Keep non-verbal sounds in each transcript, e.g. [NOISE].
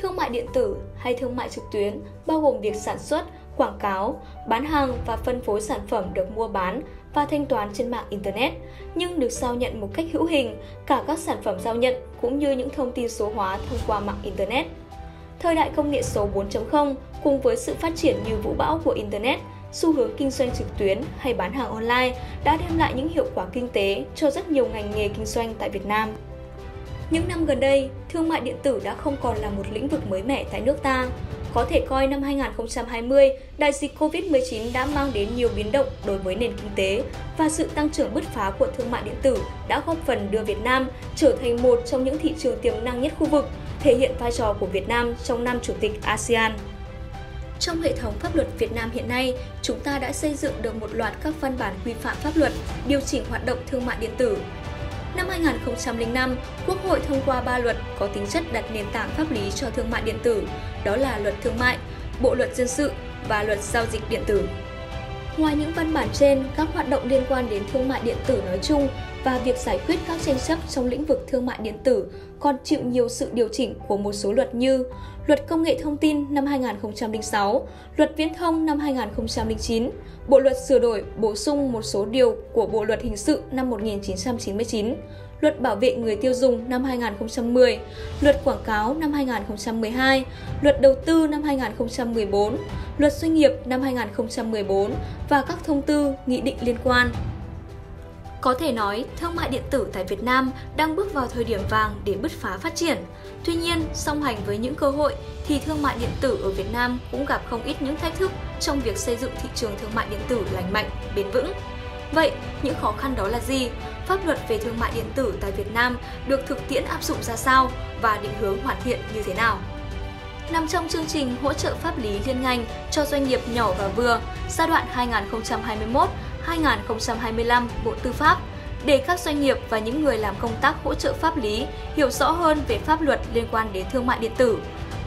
Thương mại điện tử hay thương mại trực tuyến bao gồm việc sản xuất, quảng cáo, bán hàng và phân phối sản phẩm được mua bán và thanh toán trên mạng Internet, nhưng được giao nhận một cách hữu hình, cả các sản phẩm giao nhận cũng như những thông tin số hóa thông qua mạng Internet. Thời đại công nghệ số 4.0 cùng với sự phát triển như vũ bão của Internet, xu hướng kinh doanh trực tuyến hay bán hàng online đã đem lại những hiệu quả kinh tế cho rất nhiều ngành nghề kinh doanh tại Việt Nam. Những năm gần đây, thương mại điện tử đã không còn là một lĩnh vực mới mẻ tại nước ta. Có thể coi năm 2020, đại dịch Covid-19 đã mang đến nhiều biến động đối với nền kinh tế và sự tăng trưởng bứt phá của thương mại điện tử đã góp phần đưa Việt Nam trở thành một trong những thị trường tiềm năng nhất khu vực, thể hiện vai trò của Việt Nam trong năm chủ tịch ASEAN. Trong hệ thống pháp luật Việt Nam hiện nay, chúng ta đã xây dựng được một loạt các văn bản quy phạm pháp luật, điều chỉnh hoạt động thương mại điện tử. Năm 2005, Quốc hội thông qua ba luật có tính chất đặt nền tảng pháp lý cho thương mại điện tử, đó là Luật Thương mại, Bộ Luật Dân sự và Luật Giao dịch điện tử. Ngoài những văn bản trên, các hoạt động liên quan đến thương mại điện tử nói chung và việc giải quyết các tranh chấp trong lĩnh vực thương mại điện tử còn chịu nhiều sự điều chỉnh của một số luật như Luật Công nghệ Thông tin năm 2006, Luật Viễn thông năm 2009, Bộ Luật sửa đổi bổ sung một số điều của Bộ Luật Hình sự năm 1999, Luật Bảo vệ người tiêu dùng năm 2010, Luật Quảng cáo năm 2012, Luật Đầu tư năm 2014, Luật Doanh nghiệp năm 2014 và các thông tư, nghị định liên quan. Có thể nói, thương mại điện tử tại Việt Nam đang bước vào thời điểm vàng để bứt phá phát triển. Tuy nhiên, song hành với những cơ hội thì thương mại điện tử ở Việt Nam cũng gặp không ít những thách thức trong việc xây dựng thị trường thương mại điện tử lành mạnh, bền vững. Vậy, những khó khăn đó là gì? Pháp luật về thương mại điện tử tại Việt Nam được thực tiễn áp dụng ra sao và định hướng hoàn thiện như thế nào? nằm trong chương trình hỗ trợ pháp lý liên ngành cho doanh nghiệp nhỏ và vừa giai đoạn 2021-2025 Bộ Tư pháp để các doanh nghiệp và những người làm công tác hỗ trợ pháp lý hiểu rõ hơn về pháp luật liên quan đến thương mại điện tử.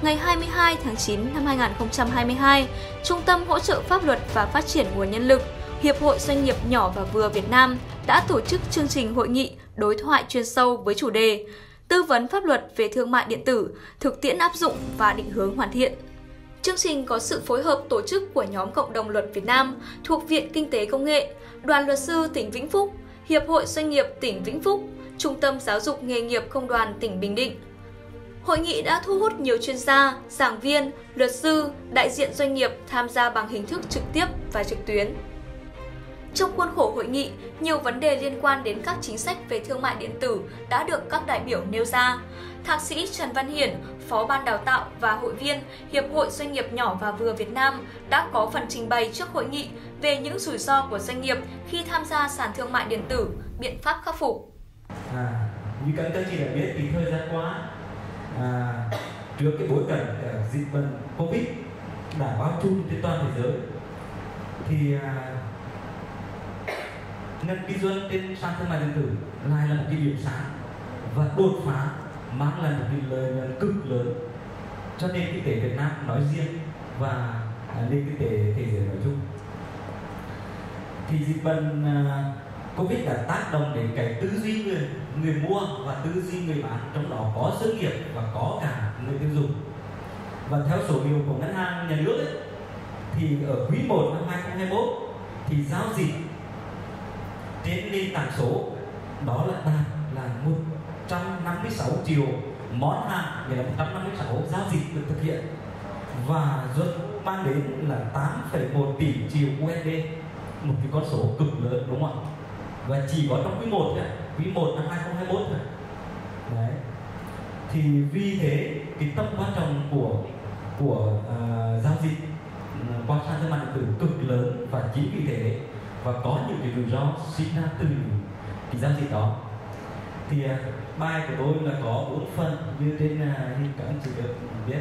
Ngày 22 tháng 9 năm 2022, Trung tâm Hỗ trợ Pháp luật và Phát triển Nguồn Nhân lực, Hiệp hội Doanh nghiệp nhỏ và vừa Việt Nam đã tổ chức chương trình hội nghị đối thoại chuyên sâu với chủ đề tư vấn pháp luật về thương mại điện tử, thực tiễn áp dụng và định hướng hoàn thiện. Chương trình có sự phối hợp tổ chức của nhóm Cộng đồng luật Việt Nam thuộc Viện Kinh tế Công nghệ, Đoàn luật sư tỉnh Vĩnh Phúc, Hiệp hội Doanh nghiệp tỉnh Vĩnh Phúc, Trung tâm Giáo dục Nghề nghiệp Công đoàn tỉnh Bình Định. Hội nghị đã thu hút nhiều chuyên gia, giảng viên, luật sư, đại diện doanh nghiệp tham gia bằng hình thức trực tiếp và trực tuyến. Trong khuôn khổ hội nghị, nhiều vấn đề liên quan đến các chính sách về thương mại điện tử đã được các đại biểu nêu ra. Thạc sĩ Trần Văn Hiển, Phó Ban Đào tạo và hội viên Hiệp hội Doanh nghiệp nhỏ và vừa Việt Nam đã có phần trình bày trước hội nghị về những rủi ro của doanh nghiệp khi tham gia sàn thương mại điện tử, biện pháp khắc phục. À, như các anh chị đã biết thì thời gian qua à, trước cái bối cảnh à, dịch bệnh Covid đã bao trùm trên toàn thế giới thì à, ngân kinh doanh trên sàn thương mại điện tử lại là một cái điểm sáng và đột phá mang lại một cái lợi nhuận cực lớn cho nền kinh tế Việt Nam nói riêng và à, nền kinh tế thế giới nói chung. Thì dịch bệnh à, Covid đã tác động đến cái tư duy người người mua và tư duy người bán trong đó có doanh nghiệp và có cả người tiêu dùng. Và theo số liệu của ngân hàng nhà nước ấy, thì ở quý 1 năm 2021 thì giao dịch trên nền tảng số. Đó là đạt là 156 triệu món hàng nghĩa là 156 giao dịch được thực hiện. Và doanh mang đến là 8,1 tỷ triệu USD một cái con số cực lớn đúng không ạ? Và chỉ có trong quý 1 đấy, quý 1 năm 2021 thôi. Đấy. Thì vì thế cái tầm quan trọng của của uh, giao dịch uh, qua sàn thương mại điện tử cực lớn và chính vì thế và có những cái rủi ro sinh ra từ cái giao dịch đó. Thì à, bài của tôi là có bốn phần như trên nào như các anh chị được biết.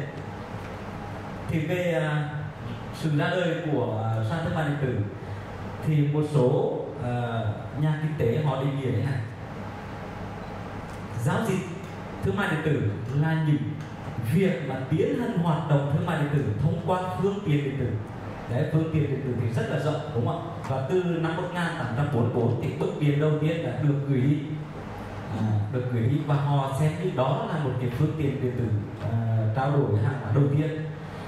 Thì về à, sự ra đời của sàn thương mại điện tử thì một số à, nhà kinh tế họ định nghĩa thế này giao dịch thương mại điện tử là những việc mà tiến hành hoạt động thương mại điện tử thông qua phương tiện điện tử. Đấy, phương tiện điện tử thì rất là rộng đúng không ạ? Và từ năm 1844 thì bức điện đầu tiên đã được gửi đi. À, được gửi đi. Và họ xem như đó là một cái phương tiện điện tử à, trao đổi hàng hóa đầu tiên.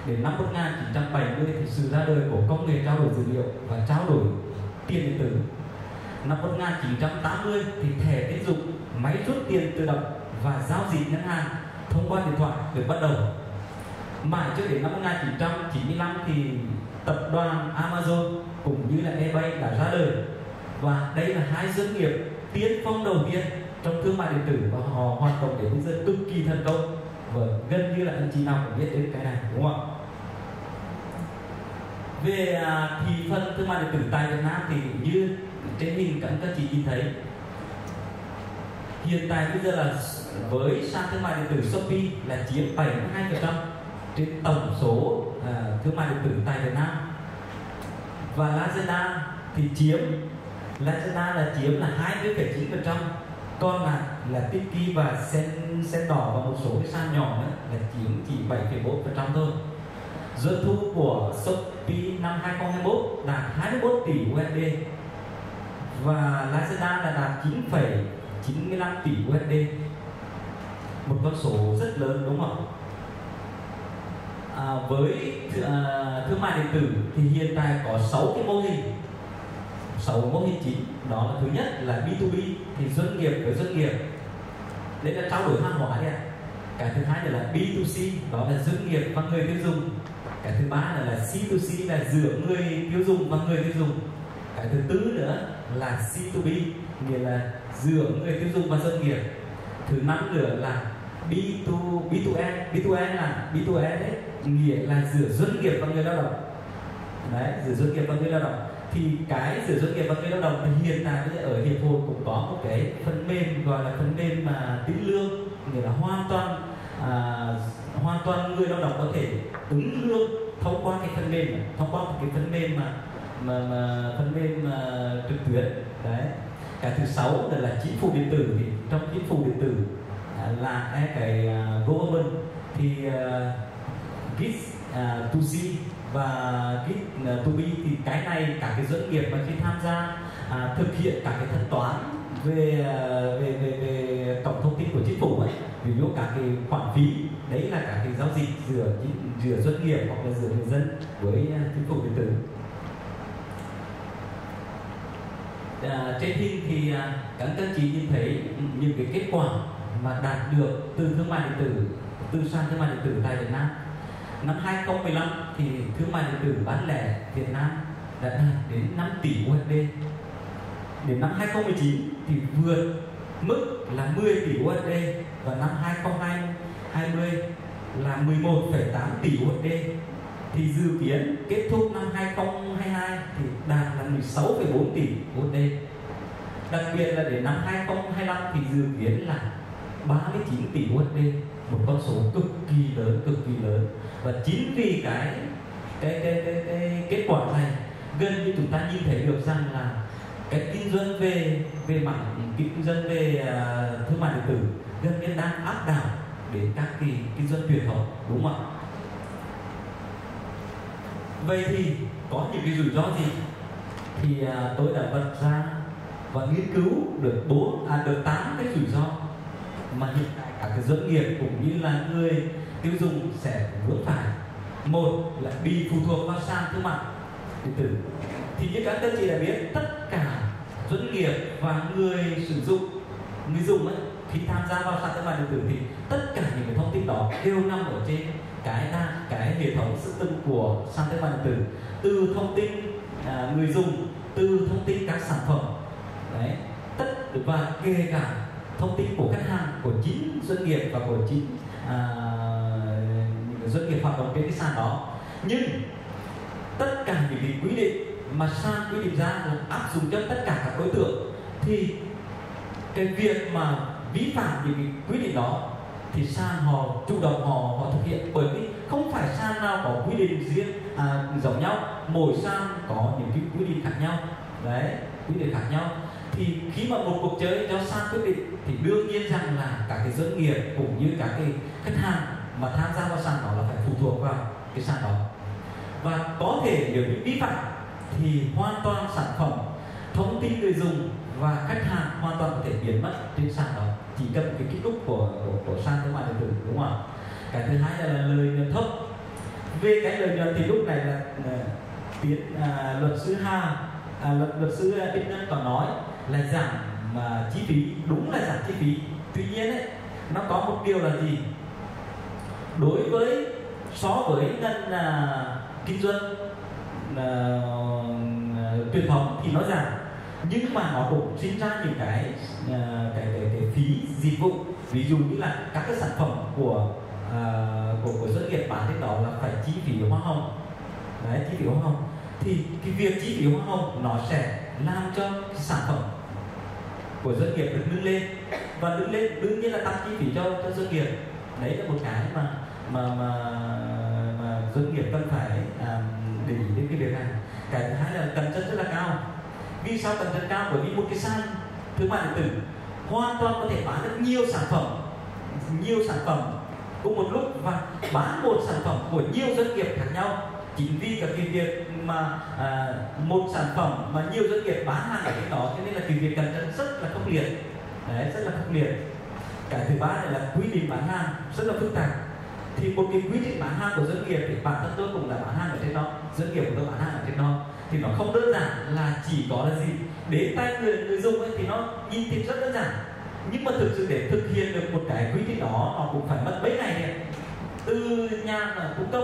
Đến năm 1970 thì sự ra đời của công nghệ trao đổi dữ liệu và trao đổi tiền điện tử. Năm 1980 thì thẻ tín dụng máy rút tiền tự động và giao dịch ngân hàng thông qua điện thoại được bắt đầu. Mãi cho đến năm 1995 thì tập đoàn Amazon cũng như là eBay đã ra đời. Và đây là hai doanh nghiệp tiên phong đầu tiên trong thương mại điện tử và họ hoạt động đến bây giờ cực kỳ thành công và gần như là anh chị nào cũng biết đến cái này, đúng không ạ? Về à, thị phần thương mại điện tử tại Việt Nam thì như trên hình các các chị nhìn thấy, hiện tại bây giờ là với sàn thương mại điện tử Shopee là chiếm 72% trên tổng số à, thương mại điện tử tại Việt Nam và Lazada thì chiếm Lazada là chiếm là 20,9% còn lại là Tiki và sen sen đỏ và một số cái sàn nhỏ nữa là chiếm chỉ 7,4% thôi. Doanh thu của Shopee năm 2021 đạt 21 tỷ USD và Lazada là đạt 9,95 tỷ USD một con số rất lớn đúng không à, với à, thương mại điện tử thì hiện tại có 6 cái mô hình. 6 mô hình chính. Đó là thứ nhất là B2B thì doanh nghiệp với doanh nghiệp. Đấy là trao đổi hàng hóa đấy ạ. Cái thứ hai là B2C đó là doanh nghiệp và người tiêu dùng. Cái thứ ba là, là C2C là giữa người tiêu dùng và người tiêu dùng. Cái thứ tư nữa là C2B nghĩa là giữa người tiêu dùng và doanh nghiệp. Thứ năm nữa là B2 B2E B2E là B2E đấy nghĩa là giữa doanh nghiệp và người lao động. Đấy giữa doanh nghiệp và người lao động. Thì cái giữa doanh nghiệp và người lao động thì hiện tại bây giờ ở hiệp hội cũng có một cái phần mềm gọi là phần mềm mà tính lương nghĩa là hoàn toàn à, hoàn toàn người lao động có thể ứng lương thông qua cái phần mềm thông qua một cái phần mềm mà mà, mà phần mềm mà trực tuyến. Đấy. Cái thứ sáu là, là chính phủ điện tử. Thì trong chính phủ điện tử à, là cái uh, government thì uh, git uh, to c và git uh, to b thì cái này cả cái doanh nghiệp mà khi tham gia uh, thực hiện cả cái thanh toán về về về, về tổng thông tin của chính phủ ấy ví dụ cả cái khoản phí đấy là cả cái giao dịch giữa giữa doanh nghiệp hoặc là giữa người dân với chính phủ điện tử. À, trên hình thì à, các các chị nhìn thấy những cái kết quả mà đạt được từ thương mại điện tử từ sàn thương mại điện tử tại Việt Nam năm 2015 thì thương mại điện tử bán lẻ Việt Nam đã đạt đến 5 tỷ USD đến năm 2019 thì vượt mức là 10 tỷ USD và năm 2020 là 11,8 tỷ USD thì dự kiến kết thúc năm 2022 thì đạt là 16,4 tỷ USD đặc biệt là đến năm 2025 thì dự kiến là 39 tỷ USD một con số cực kỳ lớn cực kỳ lớn. Và chính vì cái cái cái cái, cái kết quả này gần như chúng ta nhìn thấy được rằng là cái kinh doanh về về mảng kinh doanh về uh, thương mại điện tử gần như đang áp đảo đến các kỳ kinh doanh truyền thống đúng không ạ? Vậy thì có những cái rủi ro gì? Thì uh, tôi đã vạch ra và nghiên cứu được bốn à được tám cái rủi ro mà hiện tại các cái doanh nghiệp cũng như là người tiêu dùng sẽ vướng phải. Một là bị phụ thuộc vào sàn thương mại điện tử. Thì như các anh chị đã biết tất cả doanh nghiệp và người sử dụng người dùng ấy, khi tham gia vào sàn thương mại điện tử thì tất cả những cái thông tin đó đều nằm ở trên cái cái hệ thống system của sàn thương mại điện tử. Từ thông tin à, người dùng từ thông tin các sản phẩm. Đấy tất và kể cả thông tin của khách hàng của chính doanh nghiệp và của chính à, doanh nghiệp hoạt động trên cái sàn đó. Nhưng tất cả những cái quy định mà sàn quy định ra là áp dụng cho tất cả các đối tượng thì cái việc mà vi phạm những cái quy định đó thì sàn họ chủ động họ họ thực hiện. Bởi vì không phải sàn nào có quy định riêng à, giống nhau. Mỗi sàn có những cái quy định khác nhau. Đấy quy định khác nhau thì khi mà một cuộc chơi do sang quyết định thì đương nhiên rằng là cả cái doanh nghiệp cũng như cả cái khách hàng mà tham gia vào sàn đó là phải phụ thuộc vào cái sàn đó. Và có thể nếu những vi phạm thì hoàn toàn sản phẩm thông tin người dùng và khách hàng hoàn toàn có thể biến mất trên sàn đó. Chỉ cần cái kích thúc của của, của sàn thương mại điện tử đúng không ạ? Cái thứ hai là, lời lợi nhuận thấp về cái lợi nhuận thì lúc này là à, tiến à, luật sư Hà à, luật luật sư Đinh Nhân còn nói là giảm mà chi phí đúng là giảm chi phí. Tuy nhiên ấy, nó có một điều là gì? Đối với so với ngân là kinh doanh là, truyền thống thì nó giảm. Nhưng mà nó cũng sinh ra những cái à, cái, cái cái phí dịch vụ. Ví dụ như là các cái sản phẩm của uh, của của doanh nghiệp bán trên đó là phải chi phí hoa hồng. Đấy chi phí hoa hồng. Thì cái việc chi phí hoa hồng nó sẽ làm cho sản phẩm của doanh nghiệp được nâng lên. Và nâng lên đương nhiên là tăng chi phí cho cho doanh nghiệp. Đấy là một cái mà mà mà mà doanh nghiệp cần phải à, để ý đến cái việc này. Cái thứ hai là cần tranh rất là cao. Vì sao cần tranh cao? Bởi vì một cái sàn thương mại điện tử hoàn toàn có thể bán được nhiều sản phẩm nhiều sản phẩm cùng một lúc và bán một sản phẩm của nhiều doanh nghiệp khác nhau. Chính vì cái việc mà à, một sản phẩm mà nhiều doanh nghiệp bán hàng ở trên đó cho nên là cái việc cạnh tranh rất là khốc liệt. Đấy rất là khốc liệt. Cái thứ ba này là quy định bán hàng rất là phức tạp. Thì một cái quy trình bán hàng của doanh nghiệp thì bản thân tôi cũng là bán hàng ở trên đó doanh nghiệp của tôi bán hàng ở trên đó. Thì nó không đơn giản là chỉ có là gì đến tay người người dùng ấy thì nó nhìn thì rất đơn giản. Nhưng mà thực sự để thực hiện được một cái quy trình đó nó cũng phải mất mấy ngày này từ nhà là cung cấp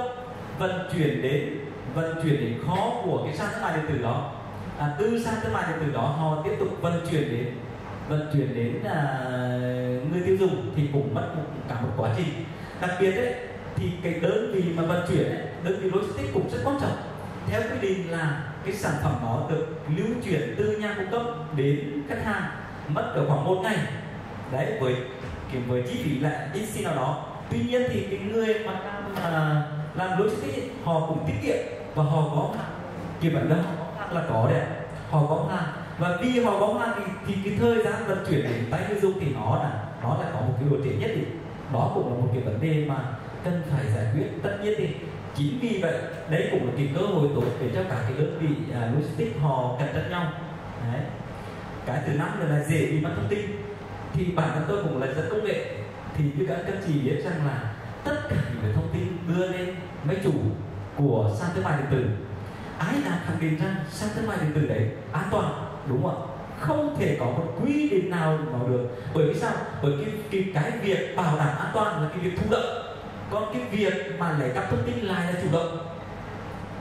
vận chuyển đến vận chuyển đến kho của cái sàn thương mại điện tử đó. À, từ sàn thương mại điện tử đó họ tiếp tục vận chuyển đến vận chuyển đến à, người tiêu dùng thì cũng mất một, cả một quá trình. Đặc biệt đấy thì cái đơn vị mà vận chuyển ấy, đơn vị logistics cũng rất quan trọng. Theo quy định là cái sản phẩm đó được lưu chuyển từ nhà cung cấp đến khách hàng mất được khoảng một ngày. Đấy với kiểu với chi phí là ít xin nào đó. Tuy nhiên thì cái người mà làm làm logistics họ cũng tiết kiệm và họ có kiểu bản đơn là có đấy họ có hàng và vì họ có hàng thì, thì cái thời gian vận chuyển đến tay người dùng thì nó là nó là có một cái lộ trình nhất định. Đó cũng là một cái vấn đề mà cần phải giải quyết. Tất nhiên thì chính vì vậy đấy cũng là cái cơ hội tốt để cho cả cái đơn vị uh, logistics họ cạnh tranh nhau. Đấy. Cái thứ năm là, là dễ bị mất thông tin. Thì bản thân tôi cũng là dân công nghệ. Thì như các các chị biết rằng là tất cả những cái thông tin đưa lên máy chủ của sàn thương mại điện tử. Ai đã khẳng định rằng sàn thương mại điện tử đấy an toàn đúng không ạ? Không thể có một quy định nào nào được. Bởi vì sao? Bởi cái cái, cái việc bảo đảm an toàn là cái việc thụ động. Còn cái việc mà lấy cắp thông tin lại là chủ động.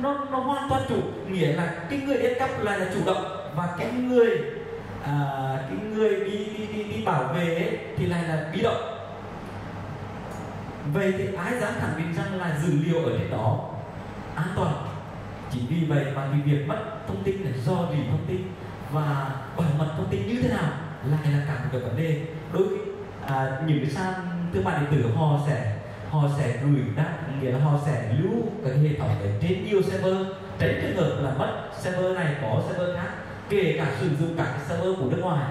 Nó nó hoàn toàn chủ nghĩa là cái người đến cắp lại là chủ động. Và cái người à, cái người đi đi đi, đi bảo vệ ấy, thì lại là bị động vậy thì ái dám khẳng định rằng là dữ liệu ở trên đó. An toàn. Chỉ vì vậy mà cái việc mất thông tin là do gì thông tin và bảo mật thông tin như thế nào lại là cả một cái vấn đề. Đối với à, những cái sàn thương mại điện tử họ sẽ họ sẽ gửi đáp nghĩa là họ sẽ lưu cái hệ thống đấy trên nhiều server. Tránh trường hợp là mất server này có server khác kể cả sử dụng cả cái server của nước ngoài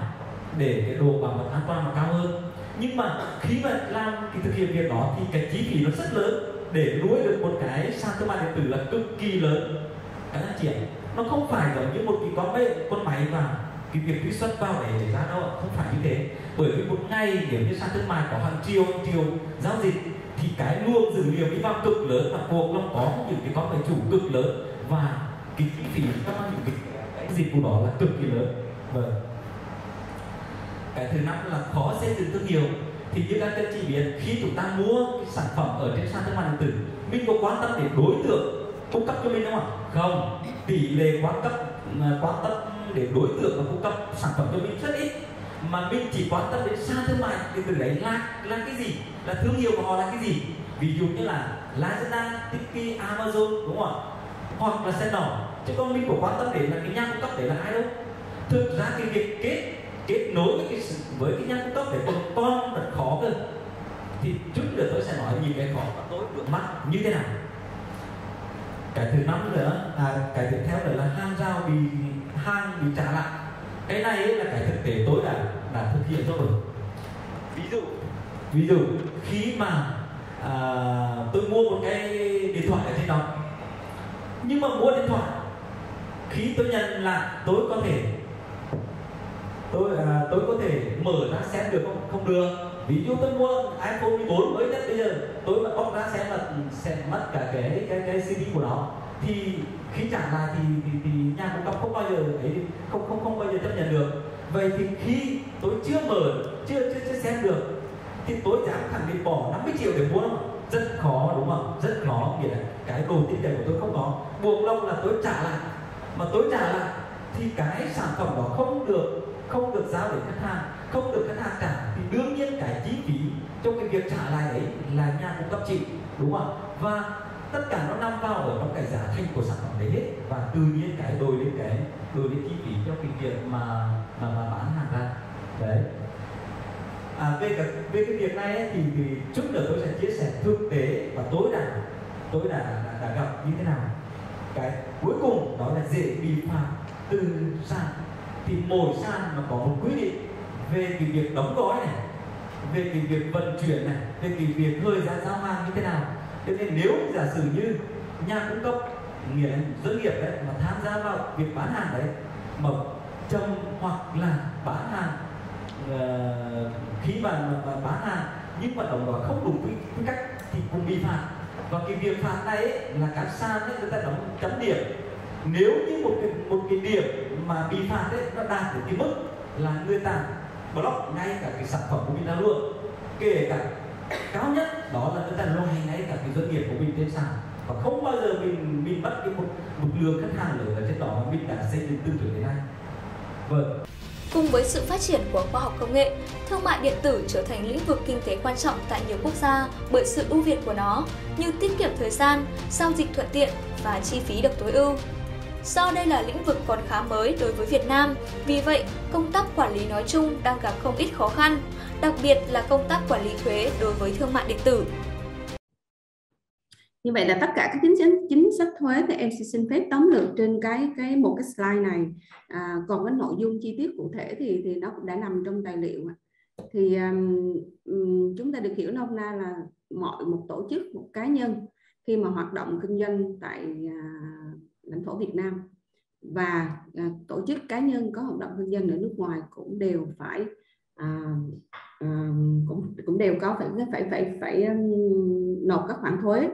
để cái độ bảo mật an toàn mà cao hơn nhưng mà khi mà làm cái thực hiện việc đó thì cái chi phí nó rất lớn. Để nuôi được một cái sàn thương mại điện tử là cực kỳ lớn. Các anh chị ạ nó không phải giống như một cái con máy con máy và cái việc truy xuất vào để, để ra đâu không phải như thế. Bởi vì một ngày nếu như sàn thương mại có hàng triệu hàng triệu giao dịch thì cái luồng dữ liệu đi vào cực lớn và cuộc nó có những cái con máy chủ cực lớn và cái chi phí các những chị cái dịch vụ đó là cực kỳ lớn. Vâng cái thứ năm là khó xây dựng thương hiệu. Thì như các anh chị biết khi chúng ta mua cái sản phẩm ở trên sàn thương mại điện tử mình có quan tâm đến đối tượng cung cấp cho mình không ạ? Không. Tỷ lệ quan cấp quan tâm để đối tượng và cung cấp sản phẩm cho mình rất ít. Mà mình chỉ quan tâm đến sàn thương mại điện tử đấy là là cái gì? Là thương hiệu của họ là cái gì? Ví dụ như là Lazada, Tiki, Amazon đúng không ạ? Hoặc là sen đỏ chứ còn mình có quan tâm đến là cái nhà cung cấp đấy là ai đâu? Thực ra cái việc kết kết nối với cái với cái nhân tốc để còn con rất khó cơ. Thì chút nữa tôi sẽ nói những cái khó và tôi vướng mắt như thế nào. Cái thứ năm nữa à, cái tiếp theo nữa là hàng rào bị hàng bị trả lại. Cái này là cái thực tế tôi đã đã thực hiện rồi. Ví dụ ví dụ khi mà à, tôi mua một cái điện thoại ở trên đó. Nhưng mà mua điện thoại khi tôi nhận là tôi có thể tôi à, tôi có thể mở ra xem được không? Không được. Ví dụ tôi mua iPhone 14 mới nhất bây giờ tôi mà bóc ra xem là ừ, sẽ mất cả cái cái cái CD của nó. Thì khi trả lại thì thì, thì nhà cung cấp không bao giờ ấy không không không bao giờ chấp nhận được. Vậy thì khi tôi chưa mở chưa chưa, chưa xem được thì tôi dám khẳng định bỏ 50 triệu để mua không rất khó đúng không? Rất khó nghĩa là cái cầu tin cậy của tôi không có. Buộc lòng là tôi trả lại. Mà tôi trả lại thì cái sản phẩm đó không được không được giao đến khách hàng không được khách hàng cả thì đương nhiên cái chi phí trong cái việc trả lại đấy là nhà cung cấp chịu đúng không và tất cả nó nằm vào ở trong cái giá thành của sản phẩm đấy hết. Và tự nhiên cái đổi lên cái đổi lên chi phí cho cái việc mà mà, mà bán hàng ra. Đấy. À, về cái về cái việc này ấy, thì, thì chút nữa tôi sẽ chia sẻ thực tế và tối đa tôi đã, đã, đã gặp như thế nào. Cái cuối cùng đó là dễ bị phạt từ sàn thì mỗi sàn nó có một quy định về cái việc đóng gói này về cái việc vận chuyển này về cái việc thời gian giao hàng như thế nào. Cho nên nếu giả sử như nhà cung cấp nghĩa doanh nghiệp đấy mà tham gia vào việc bán hàng đấy mà chậm hoặc là bán hàng uh, khi mà, mà, mà bán hàng nhưng mà đóng gói không đúng quy cách thì cũng bị phạt. Và cái việc phạt này ấy, là các sàn ấy, người ta đóng chấm điểm. Nếu như một cái một cái điểm mà bị phạt ấy nó đạt được cái mức là người ta block ngay cả cái sản phẩm của mình ra luôn. Kể cả cao nhất đó là người ta loại ngay cả cái doanh nghiệp của mình trên sàn. Và không bao giờ mình mình bắt cái một một lượng khách hàng lớn ở trên đó mà mình đã xây dựng tư tưởng thế này. Vâng. Cùng với sự phát triển của khoa học công nghệ, thương mại điện tử trở thành lĩnh vực kinh tế quan trọng tại nhiều quốc gia bởi sự ưu việt của nó như tiết kiệm thời gian, giao dịch thuận tiện và chi phí được tối ưu. Do đây là lĩnh vực còn khá mới đối với Việt Nam, vì vậy công tác quản lý nói chung đang gặp không ít khó khăn, đặc biệt là công tác quản lý thuế đối với thương mại điện tử. Như vậy là tất cả các chính sách chính sách thuế thì em sẽ xin phép tóm lược trên cái cái một cái slide này. À, còn cái nội dung chi tiết cụ thể thì thì nó cũng đã nằm trong tài liệu. Thì um, chúng ta được hiểu nôm na là mọi một tổ chức, một cá nhân khi mà hoạt động kinh doanh tại uh, lãnh thổ Việt Nam. Và à, tổ chức cá nhân có hoạt động kinh doanh ở nước ngoài cũng đều phải à, à, cũng cũng đều có phải phải phải phải um, nộp các khoản thuế.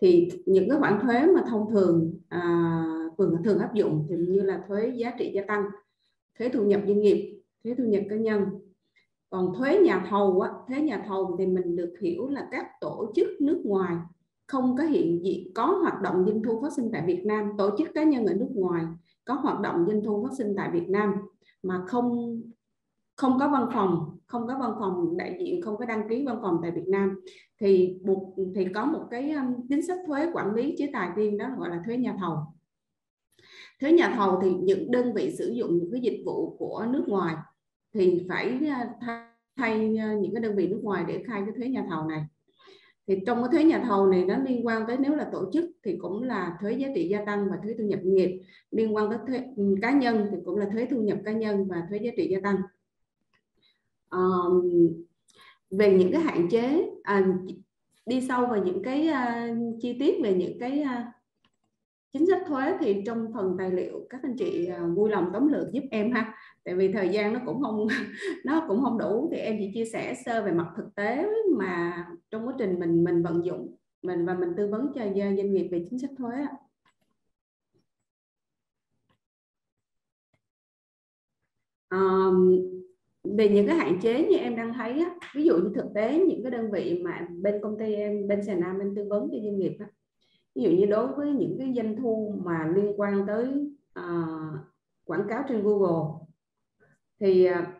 Thì những cái khoản thuế mà thông thường à, thường thường áp dụng thì như là thuế giá trị gia tăng thuế thu nhập doanh nghiệp thuế thu nhập cá nhân. Còn thuế nhà thầu á, thuế nhà thầu thì mình được hiểu là các tổ chức nước ngoài không có hiện diện, có hoạt động doanh thu phát sinh tại Việt Nam, tổ chức cá nhân ở nước ngoài, có hoạt động doanh thu phát sinh tại Việt Nam, mà không không có văn phòng, không có văn phòng đại diện, không có đăng ký văn phòng tại Việt Nam. Thì buộc, thì có một cái um, chính sách thuế quản lý chế tài riêng đó gọi là thuế nhà thầu. Thuế nhà thầu thì những đơn vị sử dụng những cái dịch vụ của nước ngoài thì phải uh, thay uh, những cái đơn vị nước ngoài để khai cái thuế nhà thầu này thì trong cái thuế nhà thầu này nó liên quan tới nếu là tổ chức thì cũng là thuế giá trị gia tăng và thuế thu nhập nghiệp. Liên quan tới thuế ừ, cá nhân thì cũng là thuế thu nhập cá nhân và thuế giá trị gia tăng. Um, về những cái hạn chế à, đi sâu vào những cái uh, chi tiết về những cái uh, chính sách thuế thì trong phần tài liệu các anh chị uh, vui lòng tóm lược giúp em ha tại vì thời gian nó cũng không [LAUGHS] nó cũng không đủ thì em chỉ chia sẻ sơ về mặt thực tế mà trong quá trình mình mình vận dụng mình và mình tư vấn cho doanh nghiệp về chính sách thuế um, về những cái hạn chế như em đang thấy á, ví dụ như thực tế những cái đơn vị mà bên công ty em bên Sài Nam bên tư vấn cho doanh nghiệp á, ví dụ như đối với những cái doanh thu mà liên quan tới uh, quảng cáo trên Google thì à,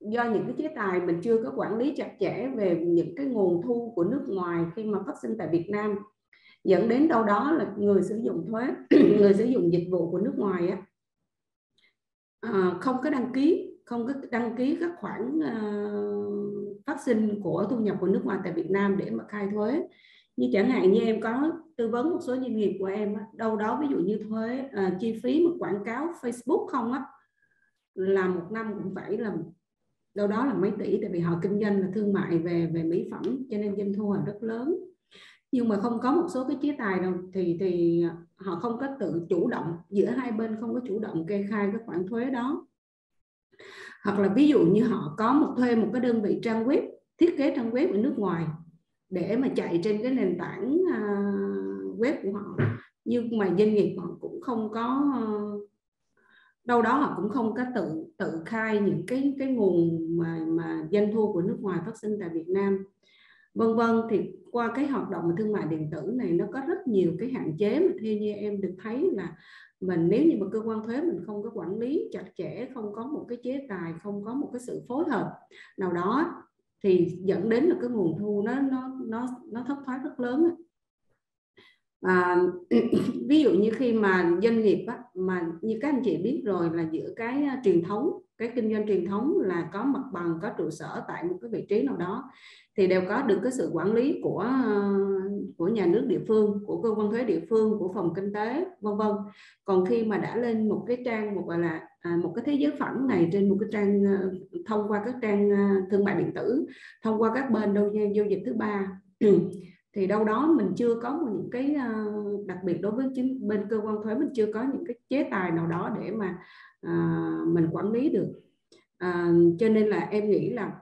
do những cái chế tài mình chưa có quản lý chặt chẽ về những cái nguồn thu của nước ngoài khi mà phát sinh tại Việt Nam dẫn đến đâu đó là người sử dụng thuế [CLEARS THROAT] người sử dụng dịch vụ của nước ngoài á, à, không có đăng ký không có đăng ký các khoản à, phát sinh của thu nhập của nước ngoài tại Việt Nam để mà khai thuế. Như chẳng hạn như em có tư vấn một số doanh nghiệp của em đâu đó ví dụ như thuế chi phí một quảng cáo Facebook không á là một năm cũng phải là đâu đó là mấy tỷ, tại vì họ kinh doanh là thương mại về về mỹ phẩm, cho nên doanh thu là rất lớn. Nhưng mà không có một số cái chế tài đâu, thì thì họ không có tự chủ động, giữa hai bên không có chủ động kê khai cái khoản thuế đó. Hoặc là ví dụ như họ có một, thuê một cái đơn vị trang web, thiết kế trang web ở nước ngoài để mà chạy trên cái nền tảng à, web của họ. Nhưng mà doanh nghiệp họ cũng không có đâu đó họ cũng không có tự tự khai những cái cái nguồn mà mà doanh thu của nước ngoài phát sinh tại Việt Nam. Vân vân, thì qua cái hoạt động thương mại điện tử này, nó có rất nhiều cái hạn chế mà theo như em được thấy là mình, nếu như mà cơ quan thuế mình không có quản lý chặt chẽ, không có một cái chế tài, không có một cái sự phối hợp nào đó, thì dẫn đến là cái nguồn thu nó nó nó nó thất thoát rất lớn à, [CLEARS THROAT] ví dụ như khi mà doanh nghiệp á, mà như các anh chị biết rồi là giữa cái à, truyền thống cái kinh doanh truyền thống là có mặt bằng có trụ sở tại một cái vị trí nào đó thì đều có được cái sự quản lý của à, của nhà nước địa phương của cơ quan thuế địa phương của phòng kinh tế vân vân. Còn khi mà đã lên một cái trang một gọi là à, một cái thế giới phẳng này trên một cái trang à, thông qua các trang thương mại điện tử thông qua các bên đâu giao dịch thứ ba thì đâu đó mình chưa có một những cái ờ, đặc biệt đối với chính bên cơ quan thuế mình chưa có những cái chế tài nào đó để mà uh, mình quản lý được. Uh, cho nên là em nghĩ là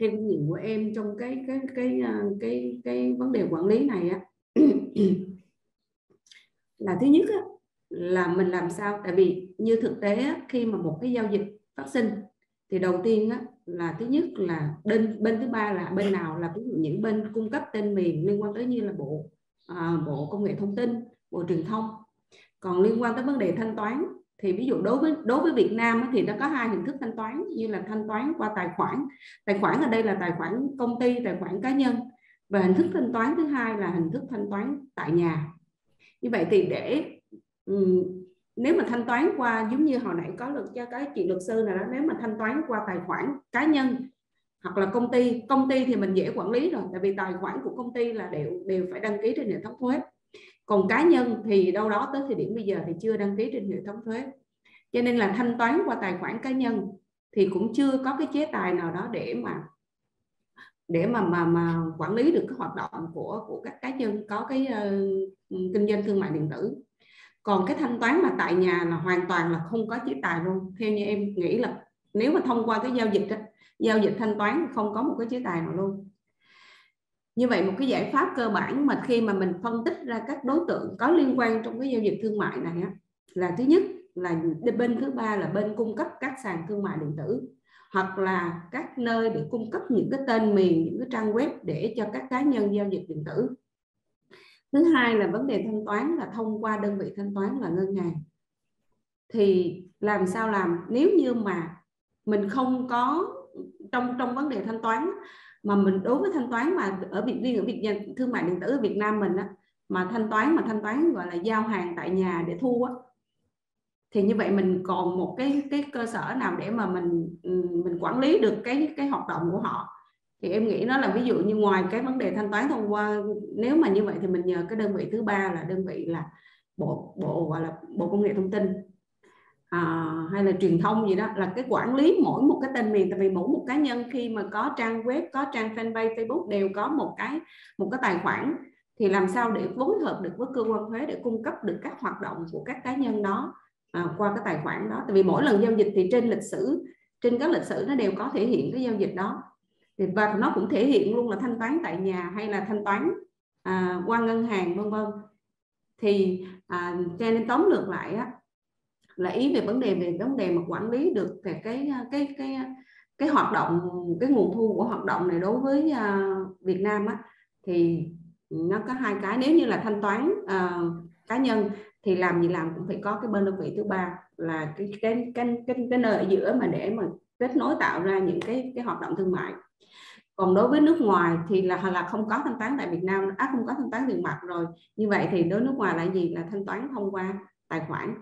theo kinh nghiệm của em trong cái cái cái cái cái, cái vấn đề quản lý này á là thứ nhất á, là mình làm sao? Tại vì như thực tế á, khi mà một cái giao dịch phát sinh thì đầu tiên á, là thứ nhất là bên bên thứ ba là bên nào là ví dụ những bên cung cấp tên miền liên quan tới như là bộ à, bộ công nghệ thông tin bộ truyền thông. Còn liên quan tới vấn đề thanh toán thì ví dụ đối với đối với Việt Nam thì nó có hai hình thức thanh toán như là thanh toán qua tài khoản. Tài khoản ở đây là tài khoản công ty tài khoản cá nhân. Và hình thức thanh toán thứ hai là hình thức thanh toán tại nhà. Như vậy thì để nếu mà thanh toán qua giống như hồi nãy có luật cho cái chị luật sư này đó nếu mà thanh toán qua tài khoản cá nhân hoặc là công ty công ty thì mình dễ quản lý rồi tại vì tài khoản của công ty là đều đều phải đăng ký trên hệ thống thuế. Còn cá nhân thì đâu đó tới thời điểm bây giờ thì chưa đăng ký trên hệ thống thuế. Cho nên là thanh toán qua tài khoản cá nhân thì cũng chưa có cái chế tài nào đó để mà để mà mà mà quản lý được cái hoạt động của của các cá nhân có cái uh, kinh doanh thương mại điện tử còn cái thanh toán mà tại nhà là hoàn toàn là không có chế tài luôn. Theo như em nghĩ là nếu mà thông qua cái giao dịch đó, giao dịch thanh toán không có một cái chế tài nào luôn. Như vậy một cái giải pháp cơ bản mà khi mà mình phân tích ra các đối tượng có liên quan trong cái giao dịch thương mại này á, là thứ nhất là bên thứ ba là bên cung cấp các sàn thương mại điện tử hoặc là các nơi để cung cấp những cái tên miền những cái trang web để cho các cá nhân giao dịch điện tử thứ hai là vấn đề thanh toán là thông qua đơn vị thanh toán là ngân hàng. Thì làm sao làm? Nếu như mà mình không có trong trong vấn đề thanh toán mà mình đối với thanh toán mà ở Việt riêng ở Việt thương mại điện tử ở Việt Nam mình á, mà thanh toán mà thanh toán gọi là giao hàng tại nhà để thu á, thì như vậy mình còn một cái cái cơ sở nào để mà mình ừ, mình quản lý được cái cái hoạt động của họ thì em nghĩ nó là ví dụ như ngoài cái vấn đề thanh toán thông qua nếu mà như vậy thì mình nhờ cái đơn vị thứ ba là đơn vị là bộ bộ gọi là bộ công nghệ thông tin à, hay là truyền thông gì đó là cái quản lý mỗi một cái tên miền. Tại vì mỗi một cá nhân khi mà có trang web có trang fanpage facebook đều có một cái một cái tài khoản. Thì làm sao để phối hợp được với cơ quan thuế để cung cấp được các hoạt động của các cá nhân đó à, qua cái tài khoản đó? Tại vì mỗi lần giao dịch thì trên lịch sử trên các lịch sử nó đều có thể hiện cái giao dịch đó thì và nó cũng thể hiện luôn là thanh toán tại nhà hay là thanh toán à, qua ngân hàng vân vân. Thì à, cho nên tóm lược lại á, là ý về vấn đề về vấn đề mà quản lý được về cái à, cái cái à, cái hoạt động cái nguồn thu của hoạt động này đối với à, Việt Nam á thì nó có hai cái. Nếu như là thanh toán à, cá nhân thì làm gì làm cũng phải có cái bên đơn vị thứ ba là cái cái cái cái, cái nơi ở giữa mà để mà kết nối tạo ra những cái cái hoạt động thương mại còn đối với nước ngoài thì là là không có thanh toán tại Việt Nam á à, không có thanh toán tiền mặt rồi. Như vậy thì đối nước ngoài là gì? Là thanh toán thông qua tài khoản.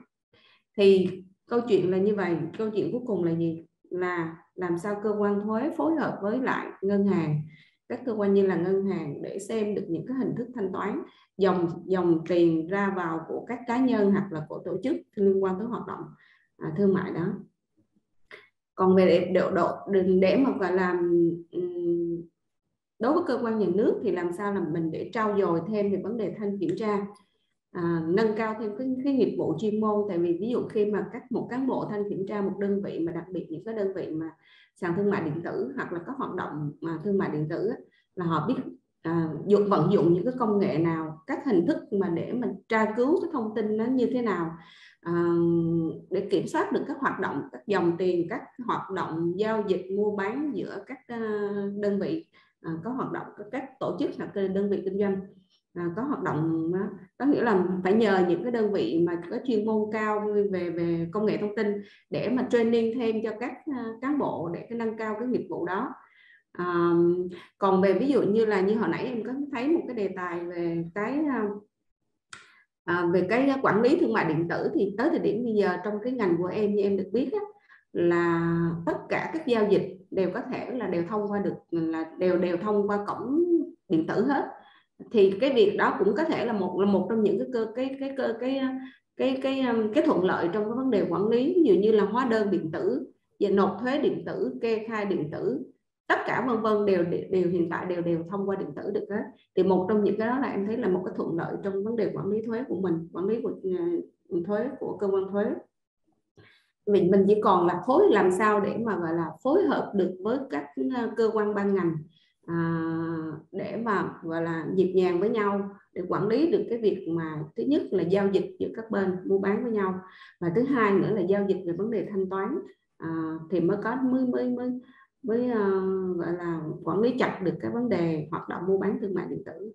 Thì câu chuyện là như vậy. Câu chuyện cuối cùng là gì? Là làm sao cơ quan thuế phối hợp với lại ngân hàng các cơ quan như là ngân hàng để xem được những cái hình thức thanh toán dòng dòng tiền ra vào của các cá nhân hoặc là của tổ chức liên quan tới hoạt động à, thương mại đó còn về độ độ để mà gọi làm đối với cơ quan nhà nước thì làm sao là mình để trao dồi thêm về vấn đề thanh kiểm tra à, nâng cao thêm cái, cái nghiệp vụ chuyên môn. Tại vì ví dụ khi mà các một cán bộ thanh kiểm tra một đơn vị mà đặc biệt những cái đơn vị mà sàn thương mại điện tử hoặc là có hoạt động mà thương mại điện tử là họ biết à, dụng vận dụng những cái công nghệ nào các hình thức mà để mình tra cứu cái thông tin nó như thế nào. Ờ, để kiểm soát được các hoạt động các dòng tiền các hoạt động giao dịch mua bán giữa các ờ, đơn vị. Ờ, có hoạt động các tổ chức hoặc đơn vị kinh doanh. À, có hoạt động có nghĩa là phải nhờ những cái đơn vị mà có chuyên môn cao về về công nghệ thông tin để mà training thêm cho các cán bộ để cái nâng cao cái nghiệp vụ đó. À, còn về ví dụ như là như hồi nãy em có thấy một cái đề tài về cái à, về cái à, quản lý thương mại điện tử thì tới thời điểm bây giờ trong cái ngành của em như em được biết á, là tất cả các giao dịch đều có thể là đều thông qua được là đều đều thông qua cổng điện tử hết. Thì cái việc đó cũng có thể là một là một trong những cái cơ cái cái cơ cái à, cái cái cái, cái thuận lợi trong cái vấn đề quản lý. Ví dụ như là hóa đơn điện tử và nộp thuế điện tử kê khai điện tử tất cả vân vân đều đều hiện tại đều đều thông qua điện tử được hết. Thì một trong những cái đó là em thấy là một cái thuận lợi trong vấn đề quản lý thuế của mình quản lý của uh, thuế của cơ quan thuế. Mình mình chỉ còn là phối làm sao để mà gọi là phối hợp được với các ờ, cơ quan ban ngành à, để mà gọi là nhịp nhàng với nhau để quản lý được cái việc mà thứ nhất là giao dịch giữa các bên mua bán với nhau. Và thứ hai nữa là giao dịch về vấn đề thanh toán à, thì mới có mới mới mới với uh, gọi là quản lý chặt được cái vấn đề hoạt động mua bán thương mại điện tử.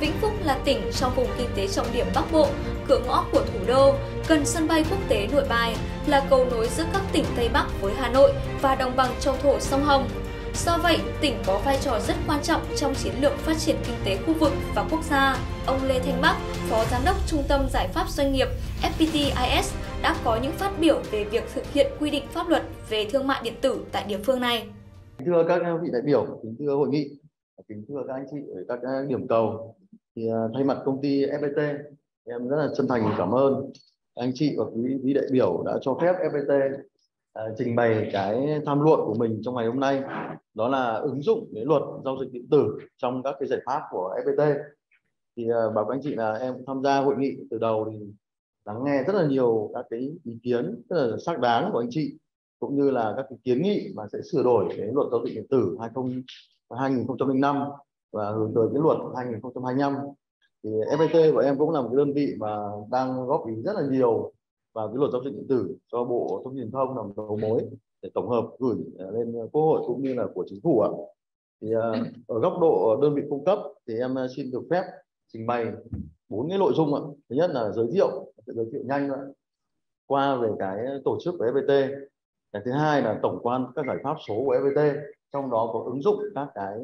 Vĩnh Phúc là tỉnh trong vùng kinh tế trọng điểm Bắc Bộ, cửa ngõ của thủ đô, gần sân bay quốc tế Nội Bài, là cầu nối giữa các tỉnh Tây Bắc với Hà Nội và đồng bằng châu thổ sông Hồng. Do vậy, tỉnh có vai trò rất quan trọng trong chiến lược phát triển kinh tế khu vực và quốc gia. Ông Lê Thanh Bắc, Phó Giám đốc Trung tâm Giải pháp Doanh nghiệp FPT-IS đã có những phát biểu về việc thực hiện quy định pháp luật về thương mại điện tử tại địa phương này. Thưa các vị đại biểu, kính thưa hội nghị, kính thưa các anh chị ở các điểm cầu, thì à, thay mặt công ty FPT, em rất là chân thành cảm ơn anh chị và quý vị đại biểu đã cho phép FPT à, trình bày cái tham luận của mình trong ngày hôm nay đó là ứng dụng cái luật giao dịch điện tử trong các cái giải pháp của FPT thì à, báo cáo anh chị là em tham gia hội nghị từ đầu thì lắng nghe rất là nhiều các cái ý kiến rất là xác đáng của anh chị cũng như là các cái kiến nghị mà sẽ sửa đổi cái luật giao dịch điện tử 20 2005 và hướng tới cái luật 2025 thì FPT của em cũng là một cái đơn vị mà đang góp ý rất là nhiều vào cái luật giao dịch điện tử cho bộ thông tin truyền thông làm đầu mối để tổng hợp gửi lên quốc hội cũng như là của chính phủ ạ. Thì à, ở góc độ đơn vị cung cấp thì em xin được phép trình bày bốn cái nội dung ạ. Thứ nhất là giới thiệu sẽ giới thiệu nhanh nữa qua về cái tổ chức của FPT cái thứ hai là tổng quan các giải pháp số của FPT trong đó có ứng dụng các cái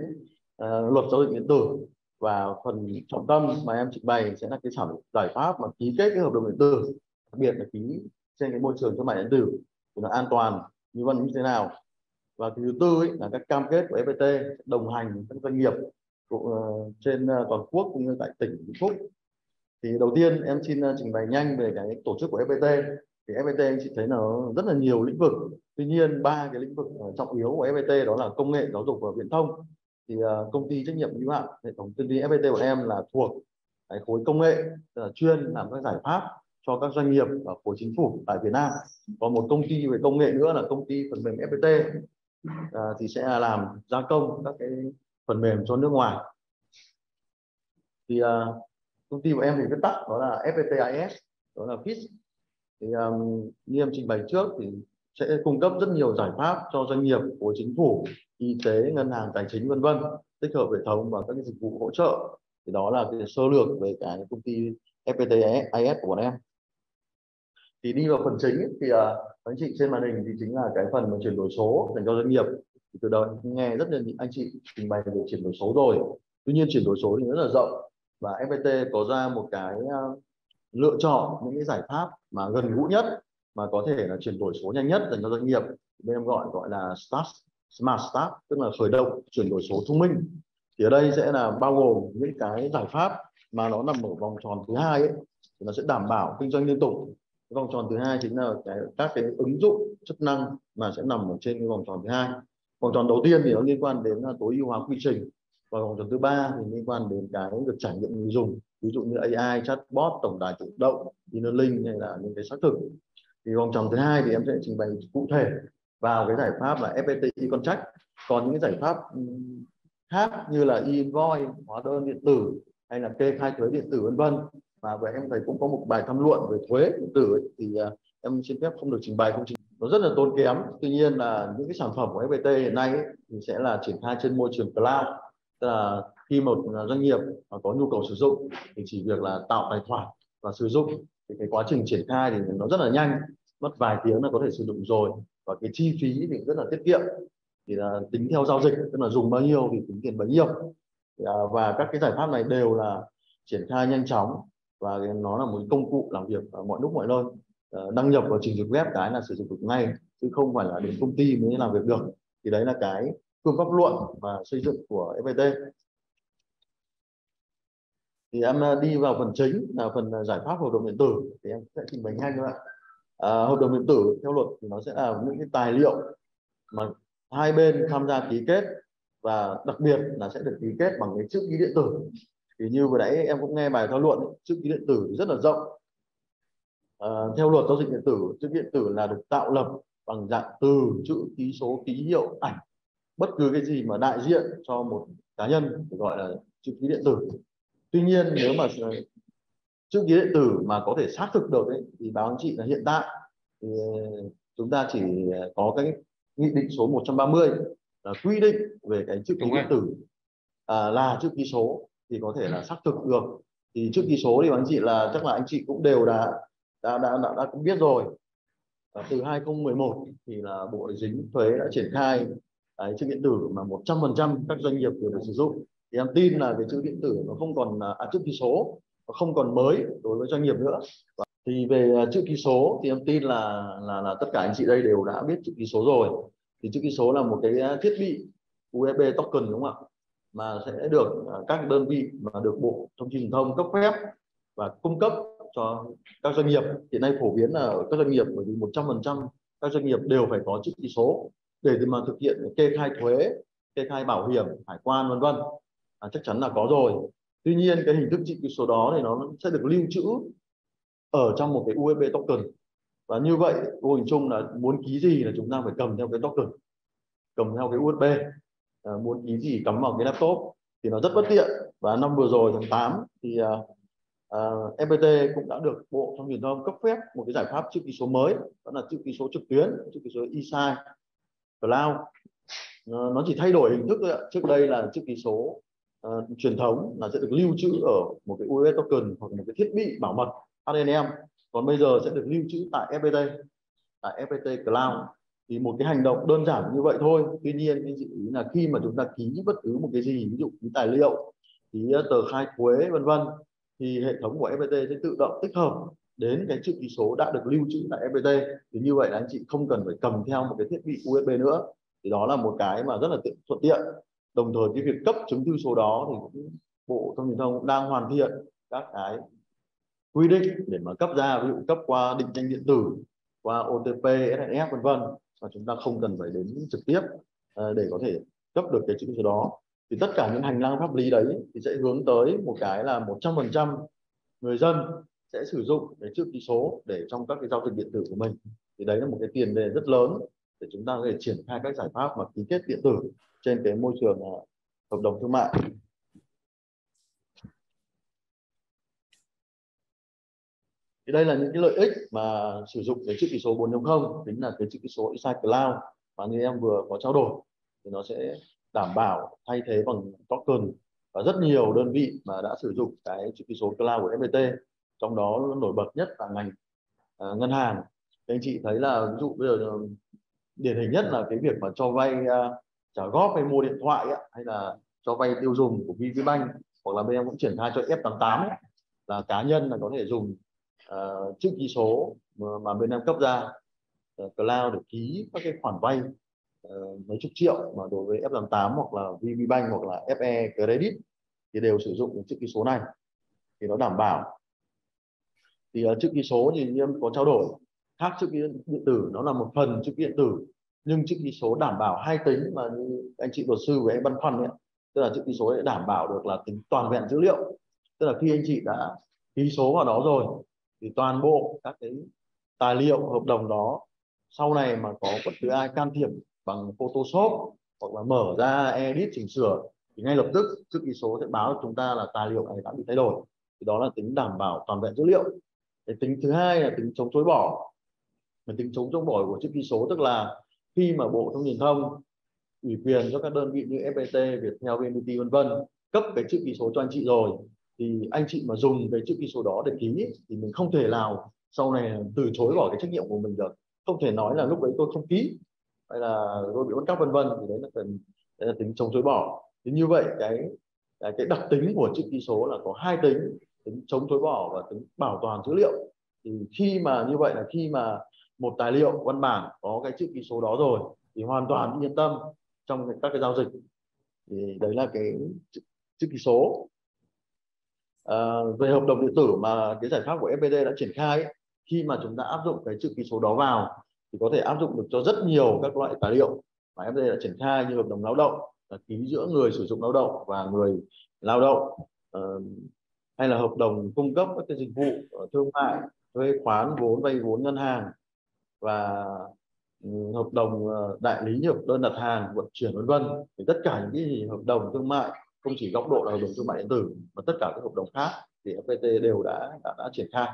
uh, luật giao dịch điện tử và phần trọng tâm mà em trình bày sẽ là cái sản giải pháp mà ký kết cái hợp đồng điện tử đặc biệt là ký trên cái môi trường thương mại điện tử thì nó an toàn như vậy như thế nào. Và thứ tư ấy, là các cam kết của FPT đồng hành các doanh nghiệp của, uh, trên uh, toàn quốc cũng như tại tỉnh Vĩnh Phúc thì đầu tiên em xin ờ, trình bày nhanh về cái tổ chức của FPT thì FPT anh chị thấy nó rất là nhiều lĩnh vực. Tuy nhiên ba cái lĩnh vực ờ, trọng yếu của FPT đó là công nghệ giáo dục và viễn thông. Thì ờ, công ty trách nhiệm hữu hạn hệ thống tư vấn FPT của em là thuộc cái khối công nghệ là chuyên làm các giải pháp cho các doanh nghiệp và của chính phủ tại Việt Nam. Còn một công ty về công nghệ nữa là công ty phần mềm FPT à, thì sẽ làm gia công các cái phần mềm cho nước ngoài. Thì à, công ty của em thì viết tắt đó là FPTIS đó là FIS thì um, như em trình bày trước thì sẽ cung cấp rất nhiều giải pháp cho doanh nghiệp của chính phủ y tế ngân hàng tài chính vân vân tích hợp hệ thống và các cái dịch vụ hỗ trợ. Thì đó là cái sơ lược về cái công ty FPTIS của bọn em. Thì đi vào phần chính thì uh, anh chị trên màn hình thì chính là cái phần mà chuyển đổi số dành cho doanh nghiệp. Thì từ đầu nghe rất là anh chị trình bày về chuyển đổi số rồi. Tuy nhiên chuyển đổi số thì rất là rộng và FPT có ra một cái ờ, lựa chọn những cái giải pháp mà gần gũi nhất, mà có thể là chuyển đổi số nhanh nhất dành cho doanh nghiệp. Bên em gọi gọi là start, smart start, tức là khởi động, chuyển đổi số thông minh. Thì ở đây sẽ là bao gồm những cái giải pháp mà nó nằm ở vòng tròn thứ hai ấy, thì nó sẽ đảm bảo kinh doanh liên tục. Cái vòng tròn thứ hai chính là cái, các cái ứng dụng chức năng mà sẽ nằm ở trên cái vòng tròn thứ hai. Vòng tròn đầu tiên thì nó liên quan đến ờ, tối ưu hóa quy trình và vòng tròn thứ ba thì liên quan đến cái việc trải nghiệm người dùng ví dụ như AI, chatbot, tổng đài tự động, inner link hay là những cái xác thực. Thì vòng tròn thứ hai thì em sẽ trình bày cụ thể vào cái giải pháp là FPT contract còn những cái giải pháp khác như là e-invoice hóa đơn điện tử hay là kê khai thuế điện tử vân vân. Và vậy em thấy cũng có một bài tham luận về thuế điện tử ấy, thì à, em xin phép không được trình bày không trình nó rất là tốn kém. Tuy nhiên là những cái sản phẩm của FPT hiện nay ấy, thì sẽ là triển khai trên môi trường cloud tức là khi một doanh nghiệp có nhu cầu sử dụng thì chỉ việc là tạo tài khoản và sử dụng. Thì cái quá trình triển khai thì nó rất là nhanh, mất vài tiếng là có thể sử dụng rồi. Và cái chi phí thì rất là tiết kiệm. Thì là tính theo giao dịch, tức là dùng bao nhiêu thì tính tiền bấy nhiêu. À, và các cái giải pháp này đều là triển khai nhanh chóng và nó là một công cụ làm việc ở mọi lúc mọi nơi. Ờ, đăng nhập vào trình duyệt web cái là sử dụng được ngay, chứ không phải là đến công ty mới làm việc được. Thì đấy là cái phương pháp luận và xây dựng của FPT thì em ờ, đi vào phần chính là phần ờ, giải pháp hợp đồng điện tử. Thì em sẽ trình bày nhanh các bạn. À, hợp đồng điện tử theo luật thì nó sẽ là những cái tài liệu mà hai bên tham gia ký kết và đặc biệt là sẽ được ký kết bằng cái chữ ký điện tử. Thì như vừa nãy em cũng nghe bài thảo luận chữ ký điện tử rất là rộng. À, theo luật giao dịch điện tử chữ ký điện tử là được tạo lập bằng dạng từ chữ ký số ký hiệu ảnh bất cứ cái gì mà đại diện cho một cá nhân thì gọi là chữ ký điện tử. Tuy nhiên nếu mà chữ ký điện tử mà có thể xác thực được ấy, thì báo anh chị là hiện tại thì chúng ta chỉ có cái nghị định số 130 là quy định về cái chữ ký điện tử à, là chữ ký số thì có thể là xác thực được. Thì chữ ký số thì anh chị là chắc là anh chị cũng đều đã đã đã đã, đã cũng biết rồi. Và từ 2011 thì là bộ tài chính thuế đã triển khai cái chữ điện tử mà 100% các doanh nghiệp đều được sử dụng. Thì em tin là cái chữ điện tử nó không còn à, à chữ ký số nó không còn mới đối với doanh nghiệp nữa. Thì về à, chữ ký số thì em tin là là là tất cả anh chị đây đều đã biết chữ ký số rồi. Thì chữ ký số là một cái à, thiết bị USB token đúng không ạ? Mà sẽ được các đơn vị mà được bộ thông tin truyền thông cấp phép và cung cấp cho các doanh nghiệp. Hiện nay phổ biến là ở các doanh nghiệp bởi vì 100% các doanh nghiệp đều phải có chữ ký số để mà thực hiện kê khai thuế kê khai bảo hiểm hải quan vân vân. À, chắc chắn là có rồi. Tuy nhiên cái hình thức chữ ký số đó thì nó sẽ được lưu trữ ở trong một cái USB token. Và như vậy vô hình chung là muốn ký gì là chúng ta phải cầm theo cái token cầm theo cái USB à, muốn ký gì cắm vào cái laptop thì nó rất bất tiện. Và năm vừa rồi tháng 8 thì à, à, uh, uh, FPT cũng đã được bộ thông truyền thông cấp phép một cái giải pháp chữ ký số mới đó là chữ ký số trực tuyến chữ ký số e-sign cloud. Ờ, nó chỉ thay đổi hình thức thôi ạ. Trước đây là chữ ký số uh, truyền thống là sẽ được lưu trữ ở một cái USB token hoặc một cái thiết bị bảo mật HNM còn bây giờ sẽ được lưu trữ tại FPT tại FPT Cloud. Thì một cái hành động đơn giản như vậy thôi. Tuy nhiên cái dự ý là khi mà chúng ta ký bất cứ một cái gì ví dụ ký tài liệu ký ờ, tờ khai thuế vân vân thì hệ thống của FPT sẽ tự động tích hợp đến cái chữ ký số đã được lưu trữ tại FPT thì như vậy là anh chị không cần phải cầm theo một cái thiết bị USB nữa. Thì đó là một cái mà rất là tiện, thuận tiện. Đồng thời cái việc cấp chứng thư số đó thì cũng bộ thông tin thông cũng đang hoàn thiện các cái quy định để mà cấp ra ví dụ cấp qua định danh điện tử qua OTP, SNS vân vân. Và chúng ta không cần phải đến trực tiếp ờ, để có thể cấp được cái chữ số đó. Thì tất cả những hành lang pháp lý đấy thì sẽ hướng tới một cái là 100% người dân sẽ sử dụng cái chữ ký số để trong các cái giao dịch điện tử của mình. Thì đấy là một cái tiền đề rất lớn để chúng ta có thể triển khai các giải pháp mà ký kết điện tử trên cái môi trường à, hợp đồng thương mại. Thì đây là những cái lợi ích mà sử dụng cái chữ ký số 4.0 chính là cái chữ ký số Insight Cloud mà như em vừa có trao đổi. Thì nó sẽ đảm bảo thay thế bằng token và rất nhiều đơn vị mà đã sử dụng cái chữ ký số cloud của FPT trong đó nổi bật nhất là ngành uh, ngân hàng. Các anh chị thấy là ví dụ bây giờ ờ, điển hình nhất là cái việc mà cho vay uh, trả góp hay mua điện thoại ấy, hay là cho vay tiêu dùng của VPBank hoặc là bên em cũng triển khai cho F88 ấy, là cá nhân là có thể dùng uh, chữ ký số mà, mà bên em cấp ra uh, cloud để ký các cái khoản vay uh, mấy chục triệu mà đối với F88 hoặc là VPBank hoặc là FE Credit thì đều sử dụng chữ ký số này. Thì nó đảm bảo thì uh, chữ ký số thì em có trao đổi khác chữ ký điện tử nó là một phần chữ ký điện tử nhưng chữ ký số đảm bảo hai tính mà như anh chị luật sư với anh băn khoăn ấy, tức là chữ ký số để đảm bảo được là tính toàn vẹn dữ liệu. Tức là khi anh chị đã ký số vào đó rồi thì toàn bộ các cái tài liệu hợp đồng đó sau này mà có bất cứ ai can thiệp bằng Photoshop hoặc là mở ra edit chỉnh sửa thì ngay lập tức chữ ký số sẽ báo cho chúng ta là tài liệu này đã bị thay đổi. Thì đó là tính đảm bảo toàn vẹn dữ liệu cái tính thứ hai là tính chống chối bỏ. Cái tính chống chối bỏ của chữ ký số tức là khi mà bộ thông tin thông ủy quyền cho các đơn vị như FPT, Viettel, VNPT vân vân cấp cái chữ ký số cho anh chị rồi thì anh chị mà dùng cái chữ ký số đó để ký thì mình không thể nào sau này từ chối bỏ cái trách nhiệm của mình được. Không thể nói là lúc đấy tôi không ký hay là tôi bị bắt cóc vân vân thì đấy là cần đấy là tính chống chối bỏ. Thì như vậy cái cái, cái đặc tính của chữ ký số là có hai tính tính chống chối bỏ và tính bảo toàn dữ liệu. Thì khi mà như vậy là khi mà một tài liệu văn bản có cái chữ ký số đó rồi thì hoàn toàn yên tâm trong các cái giao dịch. Thì đấy là cái chữ ký số. À, về hợp đồng điện tử mà cái giải pháp của FPT đã triển khai ấy, khi mà chúng ta áp dụng cái chữ ký số đó vào thì có thể áp dụng được cho rất nhiều các loại tài liệu mà FPT đã triển khai như hợp đồng lao động là ký giữa người sử dụng lao động và người lao động. Uh, hay là hợp đồng cung cấp các cái dịch vụ thương mại thuê khoán vốn vay vốn ngân hàng và ừ, hợp đồng ờ, đại lý nhập đơn đặt hàng vận chuyển vân vân thì tất cả những cái hợp đồng thương mại không chỉ góc độ là hợp đồng thương mại điện tử mà tất cả các hợp đồng khác thì FPT đều đã đã, đã triển khai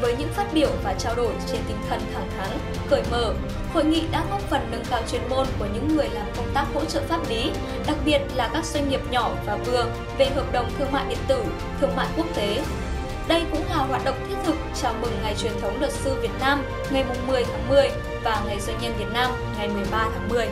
với những phát biểu và trao đổi trên tinh thần thẳng thắn, cởi mở, hội nghị đã góp phần nâng cao chuyên môn của những người làm công tác hỗ trợ pháp lý, đặc biệt là các doanh nghiệp nhỏ và vừa về hợp đồng thương mại điện tử, thương mại quốc tế. Đây cũng là hoạt động thiết thực chào mừng Ngày truyền thống luật sư Việt Nam ngày 10 tháng 10 và Ngày doanh nhân Việt Nam ngày 13 tháng 10.